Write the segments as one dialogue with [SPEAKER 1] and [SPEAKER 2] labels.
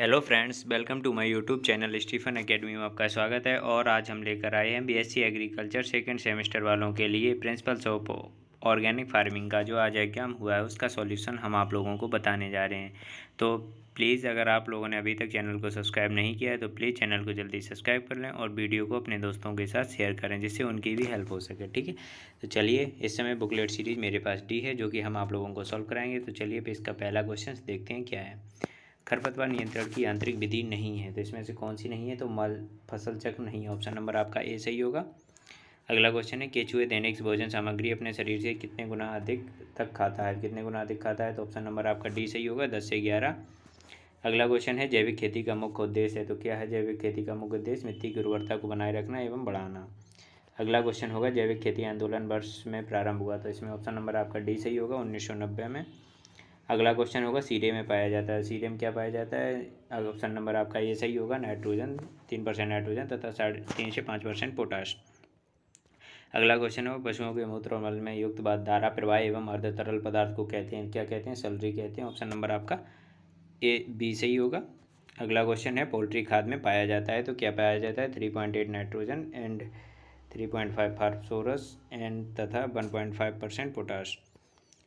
[SPEAKER 1] Hello friends welcome to my YouTube channel Stephen academy में आपका स्वागत है और आज हम लेकर आए हैं बीएससी एग्रीकल्चर सेकंड सेमेस्टर वालों के लिए प्रिंसिपल्स ऑफ़ ऑर्गेनिक फ़ार्मिंग का, जो आज एग्ज़ाम हुआ है, उसका सॉल्यूशन हम आप लोगों को बताने जा रहे हैं। तो प्लीज़ अगर आप लोगों ने अभी तक चैनल को सब्सक्राइब नहीं किया है तो प्लीज़ चैनल को जल्दी सब्सक्राइब कर लें और वीडियो को अपने दोस्तों के साथ शेयर करें, जिससे उनकी भी हेल्प हो सके, ठीक है? तो चलिए, इस समय बुकलेट सीरीज़ मेरे पास डी है, जो कि हम आप लोगों को सॉल्व कराएँगे। तो चलिए इसका पहला क्वेश्चन देखते हैं क्या है। खरपतवार नियंत्रण की आंतरिक विधि नहीं है तो इसमें से कौन सी नहीं है? तो मल, फ़सल चक्र नहीं है। ऑप्शन नंबर आपका ए सही होगा। अगला क्वेश्चन है केचुए दैनिक भोजन सामग्री अपने शरीर से कितने गुना अधिक तक खाता है? कितने गुना अधिक खाता है? तो ऑप्शन नंबर आपका डी सही होगा, दस से ग्यारह। अगला क्वेश्चन है, जैविक खेती का मुख्य उद्देश्य है तो क्या है जैविक खेती का मुख्य उद्देश्य? मिट्टी की उर्वरता को बनाए रखना एवं बढ़ाना। अगला क्वेश्चन होगा, जैविक खेती आंदोलन वर्ष में प्रारंभ हुआ तो इसमें ऑप्शन नंबर आपका डी सही होगा, उन्नीस सौ नब्बे में। अगला क्वेश्चन होगा सीरे में पाया जाता है। सीरे में क्या पाया जाता है? ऑप्शन नंबर आपका ये सही होगा नाइट्रोजन तीन परसेंट नाइट्रोजन तथा साढ़े, तीन से पाँच परसेंट पोटाश अगला क्वेश्चन है पशुओं के मूत्र और मल में युक्त बाद धारा, प्रवाह एवं अर्ध तरल पदार्थ को कहते हैं। क्या कहते हैं? सलरी कहते हैं। ऑप्शन नंबर आपका ए, बी सही होगा। अगला क्वेश्चन है पोल्ट्री खाद में पाया जाता है तो क्या पाया जाता है? Three point eight nitrogen and three point five phosphorus and तथा one point five percent potash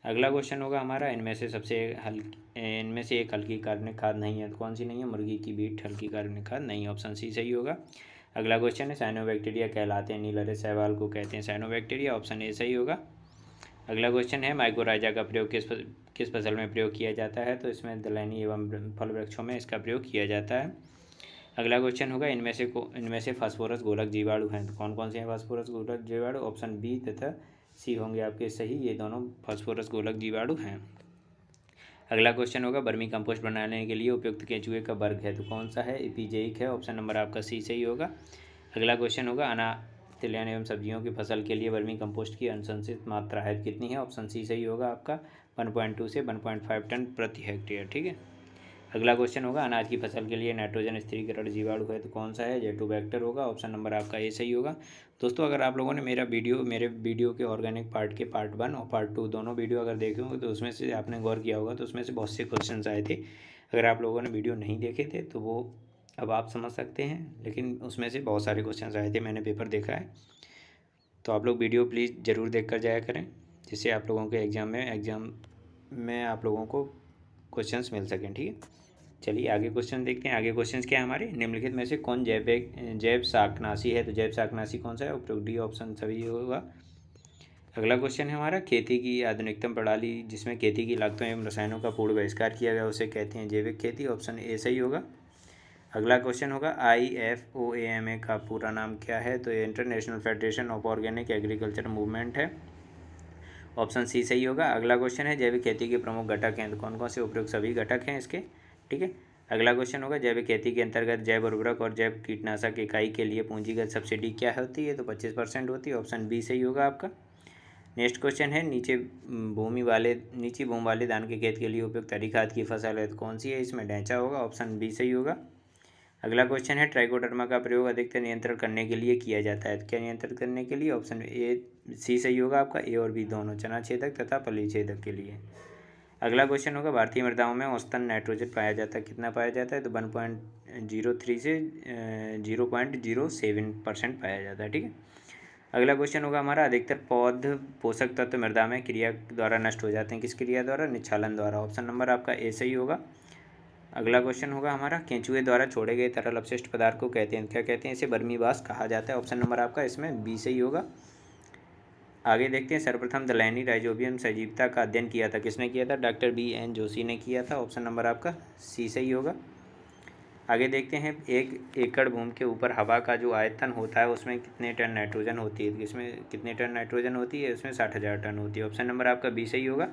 [SPEAKER 1] अगला क्वेश्चन होगा हमारा, इनमें से सबसे हल्की इनमें से एक हल्की कार्बनिक खाद नहीं है तो कौन सी नहीं है? मुर्गी की बीट, हल्की कार्बनिक खाद नहीं ऑप्शन सी सही होगा। अगला क्वेश्चन है साइनोबैक्टीरिया कहलाते हैं नीलरे सहवाल को कहते हैं साइनोबैक्टीरिया ऑप्शन ए सही होगा। अगला क्वेश्चन है माइक्रोराइजा का प्रयोग किस किस फ़सल में प्रयोग किया जाता है? तो इसमें दलैनी एवं फल वृक्षों में इसका प्रयोग किया जाता है। अगला क्वेश्चन होगा, इनमें से इनमें से फास्फोरस गोलक जीवाणु हैं तो कौन कौन से हैं फास्फोरस गोलक जीवाणु? ऑप्शन बी तथा सी होंगे आपके सही। ये दोनों फास्फोरस गोलक जीवाणु हैं। अगला क्वेश्चन होगा बर्मी कंपोस्ट बनाने के लिए उपयुक्त केंचुए का वर्ग है तो कौन सा है? इपीजेइक है ऑप्शन नंबर आपका सी सही होगा। अगला क्वेश्चन होगा अना तिलहन एवं सब्जियों की फ़सल के लिए वर्मी कंपोस्ट की अनुशंसित मात्रा है कितनी है? ऑप्शन सी सही होगा आपका वन पॉइंट टू से वन पॉइंट फाइव टन प्रति हेक्टेयर ठीक है? अगला क्वेश्चन होगा, अनाज की फ़सल के लिए नाइट्रोजन स्थिरीकरण जीवाणु है तो कौन सा है? जेटू बैक्टर होगा ऑप्शन नंबर आपका ए सही होगा। दोस्तों, अगर आप लोगों ने मेरा वीडियो मेरे वीडियो के ऑर्गेनिक पार्ट के पार्ट वन और पार्ट टू दोनों वीडियो अगर देखे होंगे तो उसमें से आपने गौर किया होगा तो उसमें से बहुत से क्वेश्चन आए थे। अगर आप लोगों ने वीडियो नहीं देखे थे तो वो अब आप समझ सकते हैं, लेकिन उसमें से बहुत सारे क्वेश्चन आए थे, मैंने पेपर देखा है। तो आप लोग वीडियो प्लीज़ ज़रूर देख कर जाया करें, जिससे आप लोगों के एग्ज़ाम में एग्ज़ाम में आप लोगों को क्वेश्चंस मिल सकें, ठीक है? चलिए आगे क्वेश्चन देखते हैं। आगे क्वेश्चन क्या है हमारे? निम्नलिखित में से कौन जैव जैव शाकनाशी है? तो जैव शाकनाशी कौन सा है? उपयोग डी ऑप्शन सभी होगा। अगला क्वेश्चन है हमारा, खेती की आधुनिकतम प्रणाली जिसमें खेती की लागतों एवं रसायनों का पूर्ण बहिष्कार किया गया उसे कहते हैं जैविक खेती। ऑप्शन ए सही होगा। अगला क्वेश्चन होगा I F O A M A का पूरा नाम क्या है? तो international federation of organic agriculture movement है। ऑप्शन सी सही होगा। अगला क्वेश्चन है, जैविक खेती के प्रमुख घटक हैं। तो कौन कौन से उपयुक्त सभी घटक हैं इसके? ठीक है? अगला क्वेश्चन होगा जैविक खेती के अंतर्गत जैव उर्वरक और जैव कीटनाशक इकाई के लिए पूंजीगत सब्सिडी क्या होती है? तो पच्चीस परसेंट होती है ऑप्शन बी सही होगा आपका। नेक्स्ट क्वेश्चन है, नीचे भूमि वाले, नीचे भूमि वाले धान के खेत के लिए उपयुक्त हरी खाद की फ़सल है तो कौन सी है? इसमें ढैंचा होगा ऑप्शन बी सही होगा। अगला क्वेश्चन है ट्राइकोडर्मा का प्रयोग अधिकतर नियंत्रण करने के लिए किया जाता है तो क्या नियंत्रण करने के लिए? ऑप्शन ए सी सही होगा आपका ए और बी दोनों चना छेदक तथा पली छेदक के लिए। अगला क्वेश्चन होगा, भारतीय मृदाओं में औसतन नाइट्रोजन पाया जाता है, कितना पाया जाता है? तो वन पॉइंट ज़ीरो थ्री से zero point zero seven percent पाया जाता है, ठीक है? अगला क्वेश्चन होगा हमारा, अधिकतर पौध पोषक तत्व तो मृदा में क्रिया द्वारा नष्ट हो जाते हैं किस क्रिया द्वारा? निच्छालन द्वारा। ऑप्शन नंबर आपका ए सही होगा। अगला क्वेश्चन होगा हमारा, केंचुए द्वारा छोड़े गए तरल अपशिष्ट पदार्थ को कहते हैं, क्या कहते हैं? इसे बर्मीवास कहा जाता है। ऑप्शन नंबर आपका इसमें बी सही होगा। आगे देखते हैं। सर्वप्रथम दलैनी राइजोबियम सजीवता का अध्ययन किया था। किसने किया था? डॉक्टर बी एन जोशी ने किया था। ऑप्शन नंबर आपका सी सही होगा। आगे देखते हैं। एक एकड़ भूमि के ऊपर हवा का जो आयतन होता है, उसमें कितने टन नाइट्रोजन होती है? इसमें कितने टन नाइट्रोजन होती है? उसमें साठ हज़ार टन होती है। ऑप्शन नंबर आपका बी सही होगा।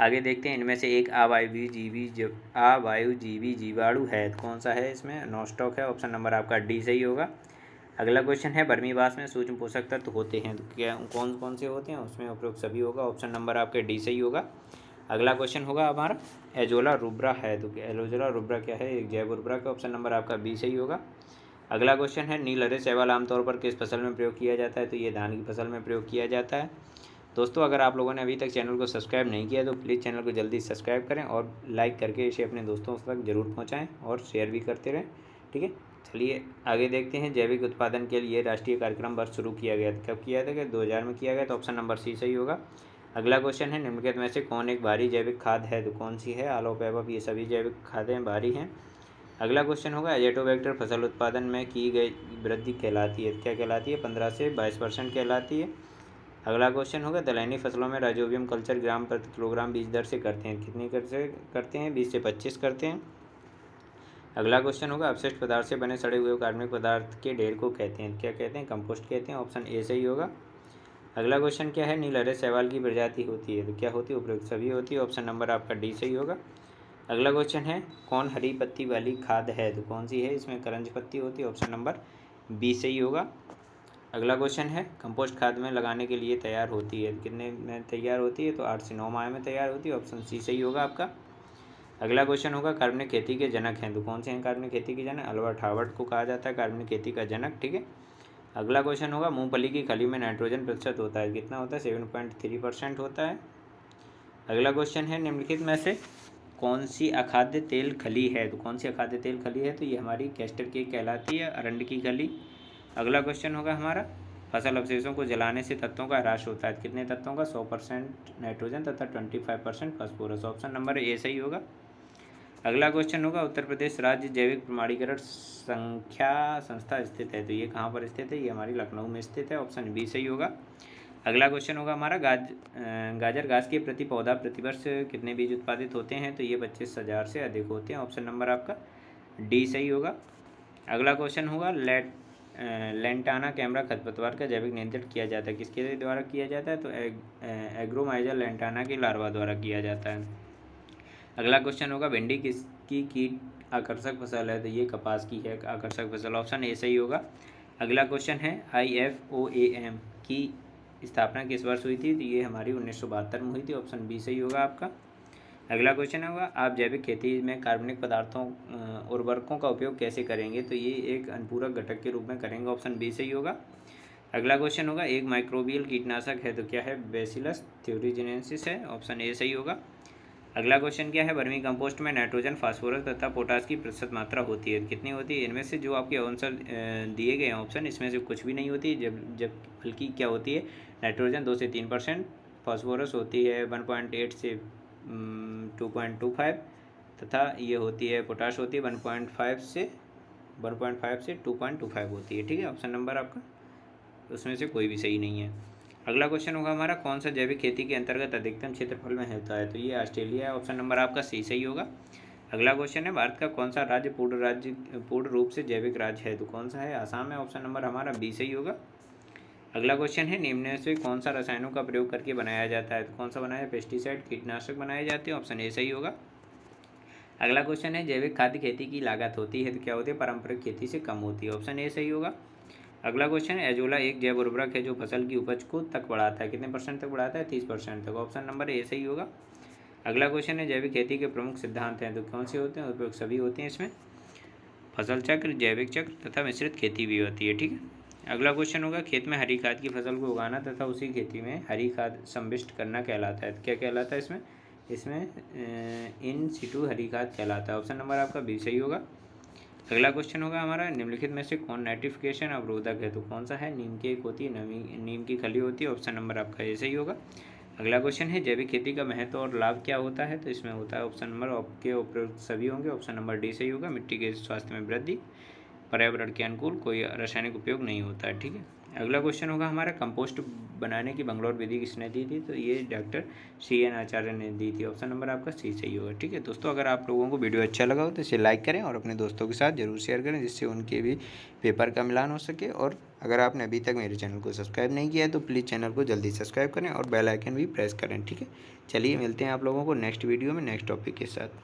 [SPEAKER 1] आगे देखते हैं। इनमें से एक अवायु जीवी जब अवायु जीवी जीवाणु है। कौन सा है इसमें? नॉस्टॉक है। ऑप्शन नंबर आपका डी सही होगा। अगला क्वेश्चन है बर्मीवास में सूक्ष्म पोषक तत्व होते हैं तो क्या कौन कौन से होते हैं? उसमें उपयोग सभी होगा ऑप्शन नंबर आपके डी सही होगा। अगला क्वेश्चन होगा हमारा, एजोला रुब्रा है तो एलोजोला रुब्रा क्या है? एक जैव उर्वरक ऑप्शन नंबर आपका बी सही होगा। अगला क्वेश्चन है, नील हरे शैवाल आमतौर पर किस फ़सल में प्रयोग किया जाता है? तो ये धान की फ़सल में प्रयोग किया जाता है। दोस्तों, अगर आप लोगों ने अभी तक चैनल को सब्सक्राइब नहीं किया तो प्लीज़ चैनल को जल्दी सब्सक्राइब करें और लाइक करके इसे अपने दोस्तों तक ज़रूर पहुँचाएँ और शेयर भी करते रहें, ठीक है? चलिए, आगे देखते हैं। जैविक उत्पादन के लिए राष्ट्रीय कार्यक्रम वर्ष शुरू किया गया, कब किया था? दो हज़ार में किया गया तो ऑप्शन नंबर सी सही होगा। अगला क्वेश्चन है, निम्नलिखित में से कौन एक भारी जैविक खाद है? तो कौन सी है? आलो पैबब ये सभी जैविक खादें भारी हैं। अगला क्वेश्चन होगा एजेटोबैक्टर फ़सल उत्पादन में की गई वृद्धि कहलाती है? क्या कहलाती है? पंद्रह से बाईस परसेंट कहलाती है। अगला क्वेश्चन होगा, दलहनी फ़सलों में राजोबियम, कल्चर, ग्राम प्रति किलोग्राम बीज दर से करते हैं। कितनी कर से करते हैं? बीस से पच्चीस करते हैं। अगला क्वेश्चन होगा, अपशिष्ट पदार्थ से बने सड़े हुए कार्बनिक पदार्थ के ढेर को कहते हैं। क्या कहते हैं? कंपोस्ट कहते हैं। ऑप्शन ए सही होगा। अगला क्वेश्चन क्या है? नीलहरे सवाल की प्रजाति होती है तो क्या होती है? उपयुक्त सभी होती है। ऑप्शन नंबर आपका डी सही होगा। अगला क्वेश्चन है, कौन हरी पत्ती वाली खाद है? तो कौन सी है? इसमें करंज पत्ती होती है। ऑप्शन नंबर बी सही होगा। अगला क्वेश्चन है कंपोस्ट खाद में लगाने के लिए तैयार होती है। कितने में तैयार होती है? तो आठ से नौ माह में तैयार होती है। ऑप्शन सी सही होगा आपका। अगला क्वेश्चन होगा, कार्बनिक खेती के जनक हैं। तो कौन से हैं कार्बनिक खेती के जनक? अल्बर्ट हावर्ड को कहा जाता है कार्बनिक खेती का जनक, ठीक है? अगला क्वेश्चन होगा, मूंगफली की खली में नाइट्रोजन प्रतिशत होता है, कितना होता है? सेवन पॉइंट थ्री परसेंट होता है। अगला क्वेश्चन है, निम्नलिखित में से कौन सी अखाद्य तेल खली है? तो कौन सी अखाद्य तेल खली है? तो ये हमारी कैस्टर की कहलाती है, अरंड की खली। अगला क्वेश्चन होगा हमारा, फ़सल अवशेषों को जलाने से तत्वों का ह्रास होता है कितने तत्वों का? सौ परसेंट नाइट्रोजन तथा twenty five percent phosphorus option number A सही होगा। अगला क्वेश्चन होगा उत्तर प्रदेश राज्य जैविक प्रमाणीकरण संख्या संस्था स्थित है तो ये कहाँ पर स्थित है? ये हमारी लखनऊ में स्थित है ऑप्शन बी सही होगा। अगला क्वेश्चन होगा हमारा गाज गाजर घास के प्रति पौधा प्रतिवर्ष कितने बीज उत्पादित होते हैं? तो ये पच्चीस हज़ार से अधिक होते हैं ऑप्शन नंबर आपका डी सही होगा। अगला क्वेश्चन होगा लेट लेंटाना कैमरा खतपतवार का जैविक नियंत्रण किया जाता है किसके द्वारा किया जाता है? तो एग, एग्रोमाइजर लेंटाना के लार्वा द्वारा किया जाता है। अगला क्वेश्चन होगा, भिंडी किसकी कीट आकर्षक फ़सल है? तो ये कपास की है, आकर्षक फ़सल। ऑप्शन ए सही होगा। अगला क्वेश्चन है I F O A M की स्थापना किस वर्ष हुई थी? तो ये हमारी उन्नीस सौ बहत्तर में हुई थी। ऑप्शन बी सही होगा आपका। अगला क्वेश्चन होगा, आप जैविक खेती में कार्बनिक पदार्थों उर्वरकों का उपयोग कैसे करेंगे? तो ये एक अनुपूरक घटक के रूप में करेंगे। ऑप्शन बी सही होगा। अगला क्वेश्चन होगा, एक माइक्रोबियल कीटनाशक है तो क्या है? बेसिलस थ्योरीजिनेसिस है। ऑप्शन ए सही होगा। अगला क्वेश्चन क्या है? वर्मी कंपोस्ट में नाइट्रोजन फास्फोरस तथा पोटास की प्रतिशत मात्रा होती है। कितनी होती है? इनमें से जो आपके आंसर दिए गए हैं ऑप्शन इसमें से कुछ भी नहीं होती। जब जब बल्कि क्या होती है? नाइट्रोजन दो से तीन परसेंट फॉस्फोरस होती है वन पॉइंट एट से टू पॉइंट टू फाइव तथा ये होती है पोटाश होती है वन पॉइंट फाइव से वन पॉइंट फाइव से टू पॉइंट टू फाइव होती है। ठीक है? ऑप्शन नंबर आपका? उसमें से कोई भी सही नहीं है। अगला क्वेश्चन होगा हमारा, कौन सा जैविक खेती के अंतर्गत अधिकतम क्षेत्रफल में होता है? तो ये ऑस्ट्रेलिया है ऑप्शन नंबर आपका सी सही होगा। अगला क्वेश्चन है, भारत का कौन सा राज्य पूर्ण राज्य, पूर्ण रूप से जैविक राज्य है? तो कौन सा है? आसाम है ऑप्शन नंबर हमारा बी सही होगा। अगला क्वेश्चन है, निम्न से कौन सा रसायनों का प्रयोग करके बनाया जाता है? तो कौन सा बनाया पेस्टिसाइड कीटनाशक बनाए जाते हैं ऑप्शन ए सही होगा। अगला क्वेश्चन है, जैविक खाद्य खेती की लागत होती है तो क्या होती है? पारंपरिक खेती से कम होती है ऑप्शन ए सही होगा। अगला क्वेश्चन है, एजोला एक जैव उर्वरक है जो फ़सल की उपज को तक बढ़ाता है। कितने परसेंट तक बढ़ाता है? तीस परसेंट तक। ऑप्शन नंबर ए सही होगा। अगला क्वेश्चन है, जैविक खेती के प्रमुख सिद्धांत हैं। तो कौन से होते हैं? उपयोग सभी होते हैं इसमें। फ़सल चक्र, जैविक चक्र तथा मिश्रित खेती भी होती है, ठीक है? अगला क्वेश्चन होगा, खेत में हरी खाद की फ़सल को उगाना तथा उसी खेती में हरी खाद संविष्ट करना कहलाता है। क्या कहलाता है इसमें? इसमें इन सिटू हरी खाद कहलाता है। ऑप्शन नंबर आपका बी सही होगा। अगला क्वेश्चन होगा हमारा, निम्नलिखित में से कौन नाइट्रिफिकेशन अवरोधक है तो कौन सा है? नीम की एक होती है नवी नीम की खली होती है ऑप्शन नंबर आपका ऐसे ही होगा। अगला क्वेश्चन है, जैविक खेती का महत्व और लाभ क्या होता है? तो इसमें होता है ऑप्शन नंबर के उपयुक्त सभी होंगे ऑप्शन नंबर डी सही होगा, मिट्टी के स्वास्थ्य में वृद्धि, पर्यावरण के अनुकूल, कोई रासायनिक उपयोग नहीं होता है ठीक है? अगला क्वेश्चन होगा हमारा कंपोस्ट बनाने की बंगलौर विधि किसने दी थी? तो ये डॉक्टर सी एन आचार्य ने दी थी। ऑप्शन नंबर आपका सी सही होगा, ठीक है? दोस्तों, अगर आप लोगों को वीडियो अच्छा लगा हो तो इसे लाइक करें और अपने दोस्तों के साथ ज़रूर शेयर करें, जिससे उनके भी पेपर का मिलान हो सके। और अगर आपने अभी तक मेरे चैनल को सब्सक्राइब नहीं किया है तो प्लीज़ चैनल को जल्दी सब्सक्राइब करें और बेल आइकन भी प्रेस करें, ठीक है? चलिए, मिलते हैं आप लोगों को नेक्स्ट वीडियो में नेक्स्ट टॉपिक के साथ।